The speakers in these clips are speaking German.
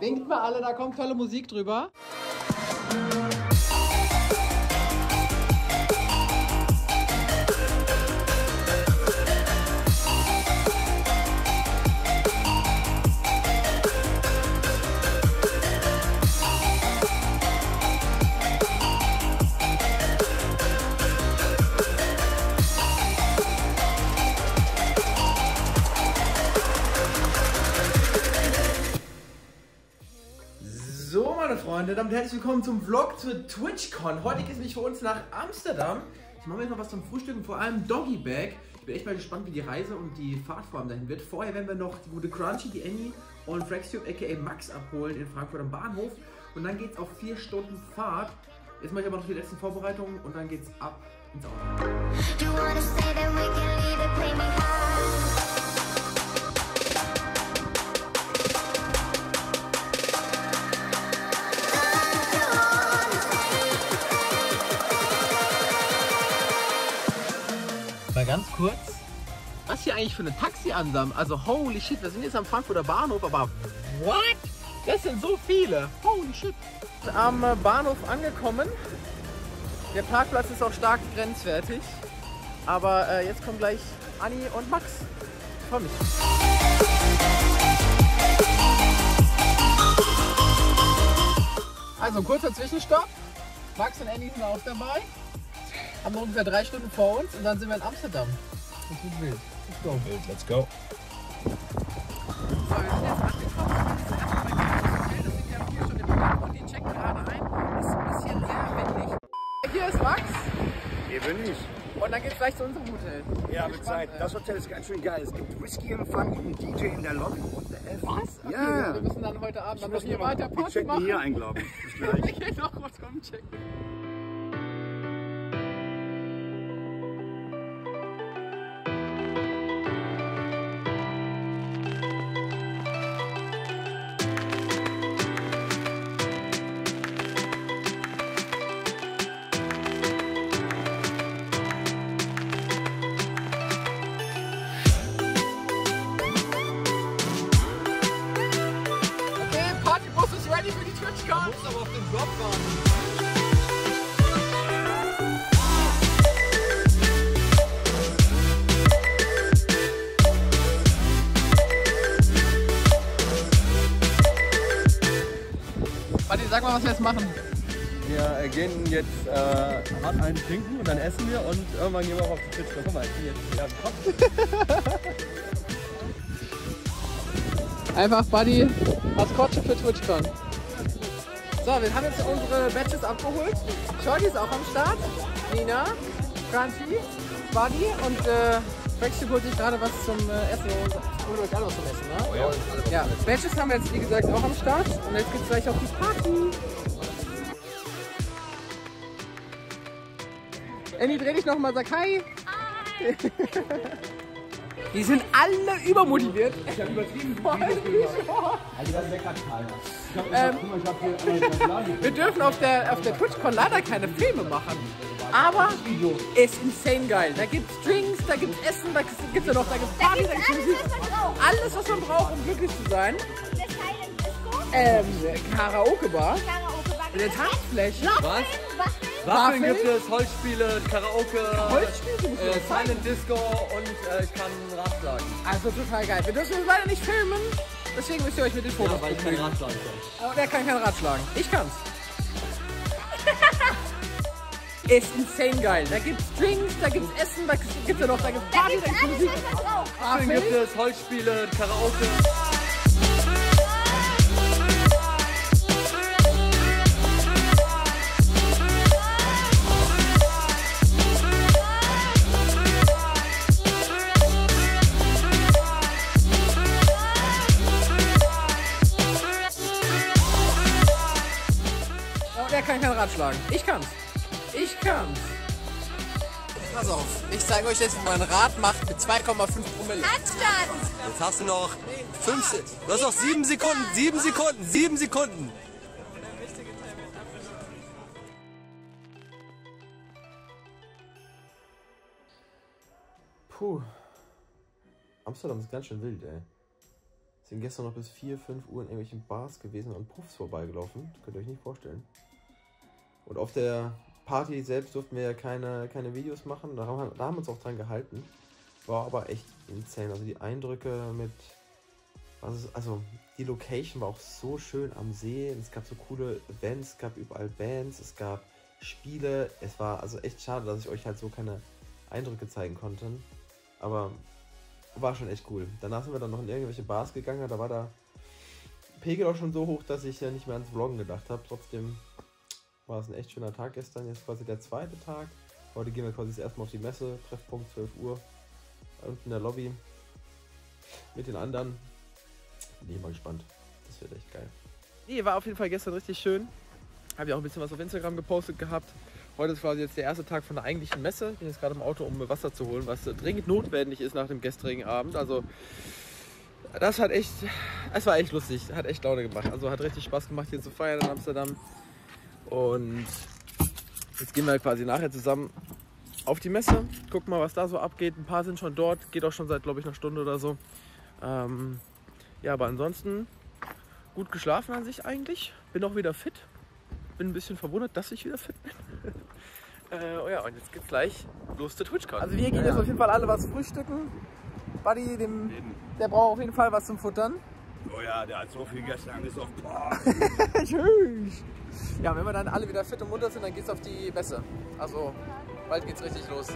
Winkt mal alle, da kommt tolle Musik drüber. Freunde, damit herzlich willkommen zum Vlog zur TwitchCon. Heute geht es mich für uns nach Amsterdam. Ich mache mir jetzt noch was zum Frühstück und vor allem Doggy Bag. Ich bin echt mal gespannt, wie die Reise und die Fahrtform dahin wird. Vorher werden wir noch die gute Crunchy, die Annie und Fraxtube aka Max abholen in Frankfurt am Bahnhof. Und dann geht es auf vier Stunden Fahrt. Jetzt mache ich aber noch die letzten Vorbereitungen und dann geht es ab ins Auto. Ganz kurz. Was hier eigentlich für eine Taxi-Ansam? Also holy shit, wir sind jetzt am Frankfurter Bahnhof, aber what? Das sind so viele. Holy shit. Am Bahnhof angekommen. Der Parkplatz ist auch stark grenzwertig. Aber äh, jetzt kommen gleich Anni und Max. Ich mich. Also kurzer Zwischenstopp. Max und Annie sind auch dabei. Haben noch ungefähr drei Stunden vor uns und dann sind wir in Amsterdam. Das wird wild. Let's go. Let's go. So, wir sind jetzt angekommen. Das Das sind ja hier schon im Park und die checken gerade ein. Ist ein bisschen sehr windig. Hier ist Max Hier bin ich. und dann geht's gleich zu unserem Hotel. Ja, mit Zeit. Das Hotel ist ganz schön geil. Es gibt Whisky-Empfang und einen DJ in der Lobby. What the F? Was? Okay, Ja. Wir müssen dann heute Abend dann noch müssen hier wir mal- weiter Wir Party checken machen. hier ein, glaube ich. Bis gleich. Ich will noch kurz kommen checken. Was wir jetzt machen. Wir äh, gehen jetzt äh, hart einen trinken und dann essen wir und irgendwann gehen wir auch auf die Twitch. Guck mal, ich bin jetzt ja, komm. Einfach Buddy Maskottchen für TwitchCon. So, wir haben jetzt unsere Badges abgeholt. Shorty ist auch am Start. Nina, Franzi, Buddy und äh, Brexit holt sich gerade was zum äh, Essen. Holt euch alle was zum Essen, ne? ja. Badges haben wir jetzt wie gesagt auch am Start. Und jetzt geht's gleich auf die Party. Annie, dreh dich nochmal, sag Hi. Die sind alle übermotiviert. Ich habe übertrieben. Ähm, wir dürfen auf der, auf der TwitchCon leider keine Filme machen. Aber ist insane geil. Da gibt's Drinks, da gibt's Essen, da gibt's ja noch, da gibt's Party, da gibt's Musik. Alles, was man braucht, um glücklich zu sein. Der Silent Disco, Ähm, Karaoke-Bar, Karaoke, eine Tanzfläche. Was? Waffeln, gibt es, Holzspiele, Karaoke, Holzspiele, äh. Silent Disco und äh, ich kann Rad schlagen. Also total geil. Wir dürfen uns leider nicht filmen, deswegen müsst ihr euch mit den Fotos weil ich kein. Rad schlagen kann. Aber der kann kein Rad schlagen. Ich kann's. Ist insane geil. Da gibt's Drinks, da gibt's Essen, da gibt's ja noch, da gibt's da Party, da gibt's alles, Musik. Waffeln gibt es, Holzspiele, Karaoke. Aber der kann kein Rad schlagen. Ich kann's. Ich kann's. Pass auf, ich zeige euch jetzt, wie man ein Rad macht mit 2,5 Promille. Handstand. Jetzt hast du noch fünf, Se- du hast noch sieben Sekunden, sieben Sekunden, sieben Sekunden. Puh. Amsterdam ist ganz schön wild, ey. Sind gestern noch bis 4, 5 Uhr in irgendwelchen Bars gewesen und Puffs vorbeigelaufen. Könnt ihr euch nicht vorstellen. Und auf der Party selbst durften wir ja keine, keine Videos machen. Da haben, wir, da haben wir uns auch dran gehalten. War aber echt insane. Also die Eindrücke mit. Also, also die Location war auch so schön am See. Es gab so coole Events, es gab überall Bands, es gab Spiele. Es war also echt schade, dass ich euch halt so keine Eindrücke zeigen konnte. Aber war schon echt cool. Danach sind wir dann noch in irgendwelche Bars gegangen. Da war der Pegel auch schon so hoch, dass ich ja nicht mehr ans Vloggen gedacht habe. Trotzdem war es ein echt schöner Tag gestern. Jetzt quasi der zweite Tag. Heute gehen wir quasi das erste Mal auf die Messe. Treffpunkt 12 Uhr. Unten in der Lobby. Mit den anderen. Bin ich mal gespannt. Das wird echt geil. Nee, war auf jeden Fall gestern richtig schön. Habe ja auch ein bisschen was auf Instagram gepostet gehabt. Heute ist quasi jetzt der erste Tag von der eigentlichen Messe. Ich bin jetzt gerade im Auto, um mir Wasser zu holen, was dringend notwendig ist nach dem gestrigen Abend. Also das hat echt, es war echt lustig, hat echt Laune gemacht. Also hat richtig Spaß gemacht hier zu feiern in Amsterdam. Und jetzt gehen wir quasi nachher zusammen auf die Messe, gucken mal, was da so abgeht. Ein paar sind schon dort, geht auch schon seit, glaube ich, einer Stunde oder so. Ähm, ja, aber ansonsten gut geschlafen an sich eigentlich. Bin auch wieder fit. Bin ein bisschen verwundert, dass ich wieder fit bin. äh, oh ja, und jetzt geht's gleich los zur TwitchCon. Also wir gehen jetzt auf jeden Fall alle was frühstücken. Buddy, dem, der braucht auf jeden Fall was zum Futtern. Oh ja, der hat so viel gestern. Boah. Tschüss. Ja, wenn wir dann alle wieder fit und munter sind, dann geht's auf die Messe. Also bald geht's richtig los.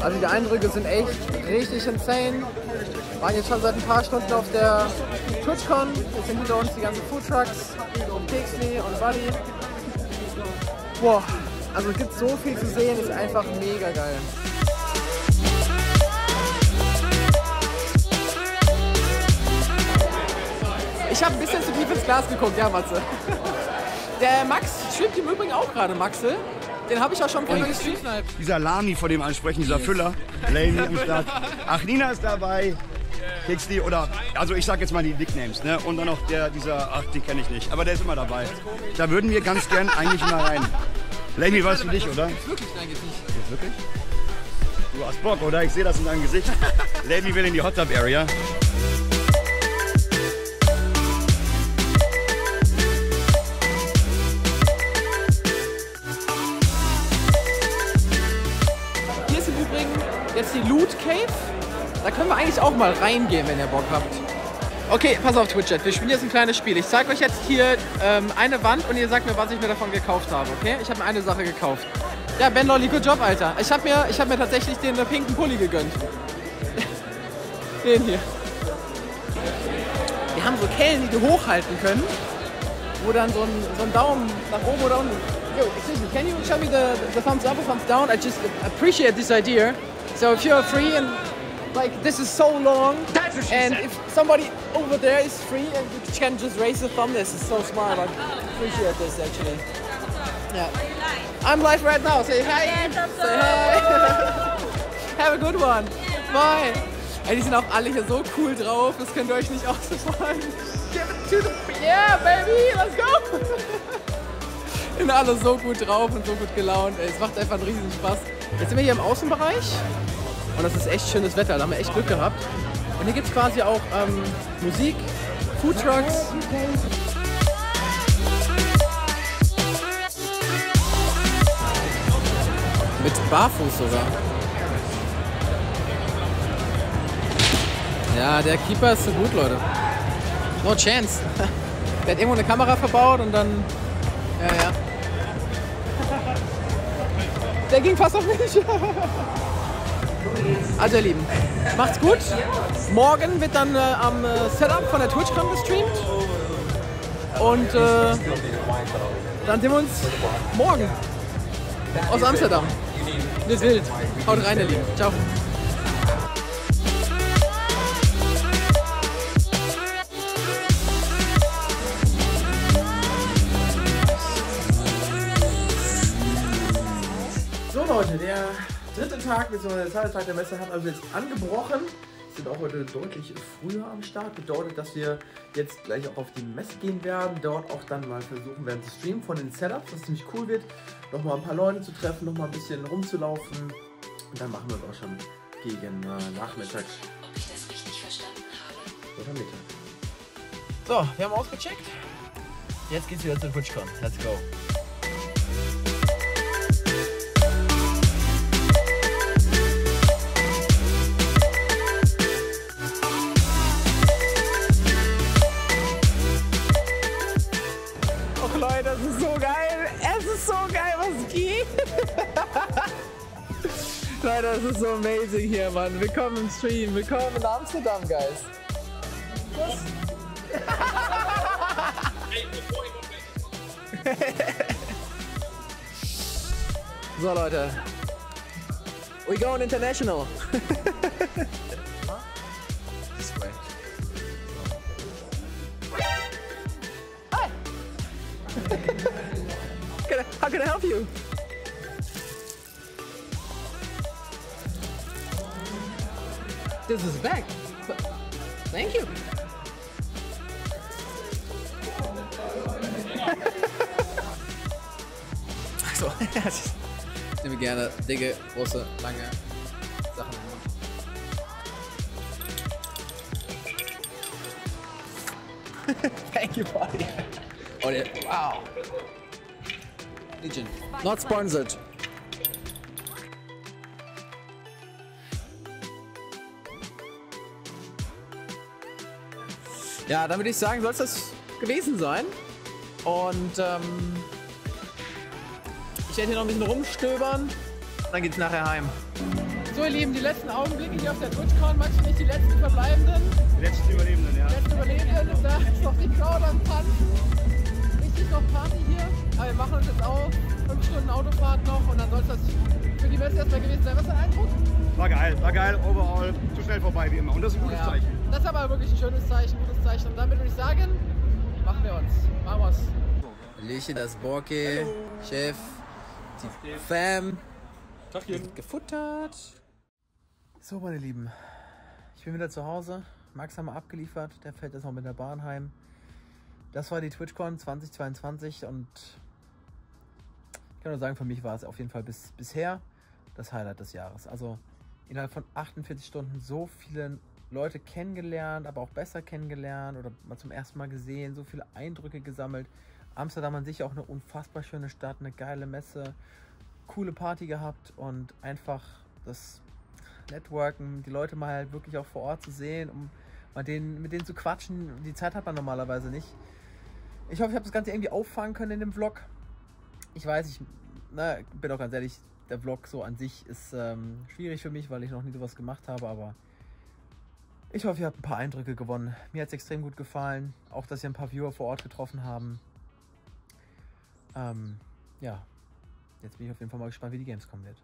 Also die Eindrücke sind echt richtig insane. Wir waren jetzt schon seit ein paar Stunden auf der TwitchCon. Jetzt sind hinter uns die ganzen Foodtrucks und Pixley und Buddy. Boah, also es gibt so viel zu sehen, ist einfach mega geil. Ich habe ein bisschen zu tief ins Glas geguckt, ja Matze. Der Max schwimmt im Übrigen auch gerade, Maxel. Den habe ich auch schon vorher gestreamt. Dieser Lami, vor dem ansprechen, dieser Füller. Lamy am Start. Ach, Nina ist dabei. Pixley oder, also ich sag jetzt mal die Nicknames, ne? Und dann noch der, dieser, ach, den kenne ich nicht, aber der ist immer dabei. Da würden wir ganz gern eigentlich mal rein. Lamy, was für dich, oder? Wirklich, nein, geht's nicht. Jetzt wirklich? Du hast Bock, oder? Ich sehe das in deinem Gesicht. Lamy will in die Hot Tub Area. Da können wir eigentlich auch mal reingehen, wenn ihr Bock habt. Okay, pass auf Twitch-Chat, wir spielen jetzt ein kleines Spiel. Ich zeige euch jetzt hier ähm, eine Wand und ihr sagt mir, was ich mir davon gekauft habe, okay? Ich habe mir eine Sache gekauft. Ja, Ben Lolly, good job, Alter. Ich habe mir, hab mir tatsächlich den äh, pinken Pulli gegönnt. den hier. Wir haben so Kellen, die du hochhalten können, wo dann so ein, so ein Daumen nach oben oder unten. Yo, excuse me, can you show me the, the thumbs up or thumbs down? I just appreciate this idea. So if you're free and like this is so long, and if somebody over there is free and you can just raise the thumb, this is so smart. I appreciate this actually. Yeah. I'm live right now. Say hi. Say hi. Have a good one. Bye. Ey, die sind auch alle hier so cool drauf, das könnt ihr euch nicht ausmalen. Give it to the... Yeah, baby, let's go! sind alle so gut drauf und so gut gelaunt. Ey, es macht einfach einen riesigen Spaß. Jetzt sind wir hier im Außenbereich und das ist echt schönes Wetter. Da haben wir echt Glück gehabt. Und hier gibt es quasi auch ähm, Musik, Foodtrucks. Mit Barfuß sogar. Ja, der Keeper ist so gut, Leute. No chance. Der hat irgendwo eine Kamera verbaut und dann. Ja, ja. Der ging fast auf mich. Also ihr Lieben, macht's gut. Morgen wird dann äh, am äh, Setup von der TwitchCon gestreamt. Und äh, dann sehen wir uns morgen aus Amsterdam. Wird wild. Haut rein, ihr Lieben. Ciao. So Leute, der dritte Tag bzw. der zweite Tag der Messe hat also jetzt angebrochen. Wir sind auch heute deutlich früher am Start. Bedeutet, dass wir jetzt gleich auch auf die Messe gehen werden. Dort auch dann mal versuchen werden zu streamen von den Setups, was ziemlich cool wird. Nochmal ein paar Leute zu treffen, nochmal ein bisschen rumzulaufen. Und dann machen wir es auch schon gegen äh, Nachmittag. Oder Mittag. So, wir haben ausgecheckt. Jetzt geht's wieder zu TwitchCon. Let's go. Es ist so amazing hier, Mann. Willkommen im Stream. Willkommen in Amsterdam, guys. so, Leute. We going international. How can I help you? This is back. Thank you. Achso, ich nehme gerne dicke, große, lange Sachen. Thank you, buddy. Oh, yeah. wow. Legion. Not sponsored. Ja, dann würde ich sagen, soll es das gewesen sein. Und ähm, ich werde hier noch ein bisschen rumstöbern. Dann geht's nachher heim. So, ihr Lieben, die letzten Augenblicke hier auf der TwitchCon. Du nicht die letzten Verbleibenden? Die letzten Überlebenden, ja. Die letzten Überlebenden. Da ist noch die Crowd am Tanzen. Richtig noch Party hier. Aber wir machen uns jetzt auf. Fünf Stunden Autofahrt noch und dann soll es das für die Messe erstmal gewesen sein. Was ist dein Eindruck? War geil, war geil, overall. Zu schnell vorbei wie immer. Und das ist ein gutes Ja, Zeichen. Das ist aber wirklich ein schönes Zeichen, gutes Zeichen. Und damit würde ich sagen, machen wir uns. Machen wir's. Hallöchen, das Borke, Chef, die Fam. Wird Gefuttert. So, meine Lieben, ich bin wieder zu Hause. Max haben wir abgeliefert, der fährt jetzt noch mit der Bahn heim. Das war die TwitchCon 2022 und ich kann nur sagen, für mich war es auf jeden Fall bis, bisher das Highlight des Jahres. Also innerhalb von 48 Stunden so viele Leute kennengelernt, aber auch besser kennengelernt oder mal zum ersten Mal gesehen, so viele Eindrücke gesammelt. Amsterdam an sich auch eine unfassbar schöne Stadt, eine geile Messe, coole Party gehabt und einfach das Networken, die Leute mal halt wirklich auch vor Ort zu sehen, um mal denen, mit denen zu quatschen. Die Zeit hat man normalerweise nicht. Ich hoffe, ich habe das Ganze irgendwie auffangen können in dem Vlog. Ich weiß, ich na, bin auch ganz ehrlich, der Vlog so an sich ist ähm, schwierig für mich, weil ich noch nie sowas gemacht habe, aber ich hoffe, ihr habt ein paar Eindrücke gewonnen. Mir hat es extrem gut gefallen. Auch, dass ihr ein paar Viewer vor Ort getroffen haben. Ähm, ja, jetzt bin ich auf jeden Fall mal gespannt, wie die Gamescom wird.